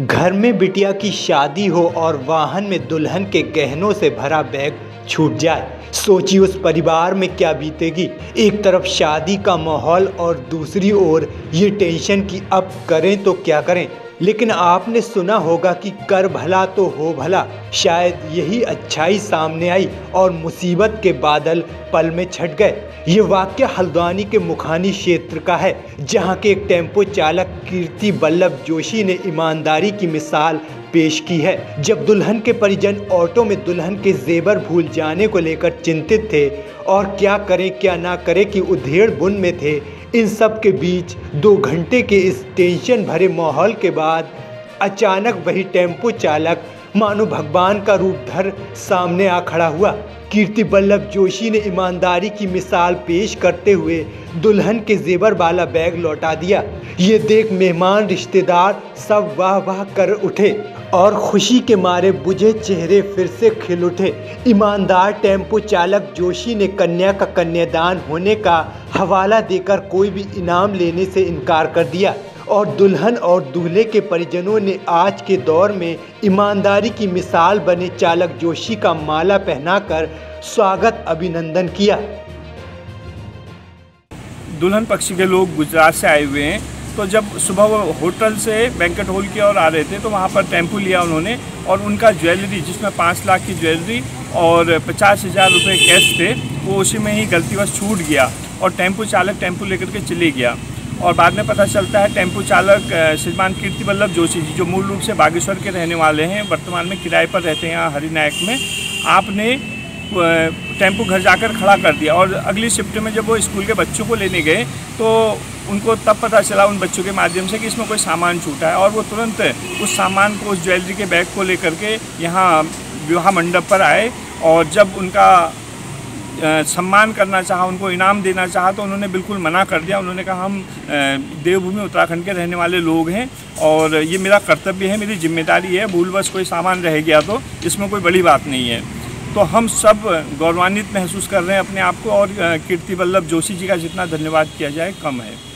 घर में बिटिया की शादी हो और वाहन में दुल्हन के गहनों से भरा बैग छूट जाए सोचिए उस परिवार में क्या बीतेगी। एक तरफ़ शादी का माहौल और दूसरी ओर ये टेंशन कि अब करें तो क्या करें? लेकिन आपने सुना होगा कि कर भला तो हो भला, शायद यही अच्छाई सामने आई और मुसीबत के बादल पल में छट गए। ये वाक्य हल्द्वानी के मुखानी क्षेत्र का है, जहाँ के एक टेंपो चालक कीर्ति बल्लभ जोशी ने ईमानदारी की मिसाल पेश की है। जब दुल्हन के परिजन ऑटो में दुल्हन के जेबर भूल जाने को लेकर चिंतित थे और क्या करें, क्या ना करें कि उधेड़ बुन में थे। इन सब के बीच दो घंटे के इस टेंशन भरे माहौल के बाद अचानक वही टेंपो चालक मानो भगवान का रूप धर सामने आ खड़ा हुआ। कीर्ति बल्लभ जोशी ने ईमानदारी की मिसाल पेश करते हुए दुल्हन के जेवर वाला बैग लौटा दिया। ये देख मेहमान रिश्तेदार सब वाह वाह कर उठे। और खुशी के मारे बुझे चेहरे फिर से खिल उठे। ईमानदार टेंपो चालक जोशी ने कन्या का कन्यादान होने का हवाला देकर कोई भी इनाम लेने से इनकार कर दिया। और दुल्हन और दूल्हे के परिजनों ने आज के दौर में ईमानदारी की मिसाल बने चालक जोशी का माला पहनाकर स्वागत अभिनंदन किया। दुल्हन पक्ष के लोग गुजरात से आए हुए हैं। तो जब सुबह वो होटल से बैंकेट हॉल की ओर आ रहे थे तो वहाँ पर टेंपो लिया उन्होंने और उनका ज्वेलरी, जिसमें पाँच लाख की ज्वेलरी और पचास हज़ार रुपये कैश थे, वो उसी में ही गलतीवश छूट गया और टेंपो चालक टेंपो लेकर के चले गया। और बाद में पता चलता है, टेंपो चालक श्रीमान कीर्ति वल्लभ जोशी जी, जो मूल रूप से बागेश्वर के रहने वाले हैं, वर्तमान में किराए पर रहते हैं यहाँ हरिनायक में, आपने टेंपो घर जाकर खड़ा कर दिया। और अगली शिफ्ट में जब वो स्कूल के बच्चों को लेने गए तो उनको तब पता चला उन बच्चों के माध्यम से कि इसमें कोई सामान छूटा है और वो तुरंत उस सामान को, उस ज्वेलरी के बैग को लेकर के यहाँ विवाह मंडप पर आए और जब उनका सम्मान करना चाहा, उनको इनाम देना चाहा तो उन्होंने बिल्कुल मना कर दिया। उन्होंने कहा, हम देवभूमि उत्तराखंड के रहने वाले लोग हैं और ये मेरा कर्तव्य है, मेरी ज़िम्मेदारी है, भूलवश कोई सामान रह गया तो इसमें कोई बड़ी बात नहीं है। तो हम सब गौरवान्वित महसूस कर रहे हैं अपने आप को और कीर्ति वल्लभ जोशी जी का जितना धन्यवाद किया जाए, कम है।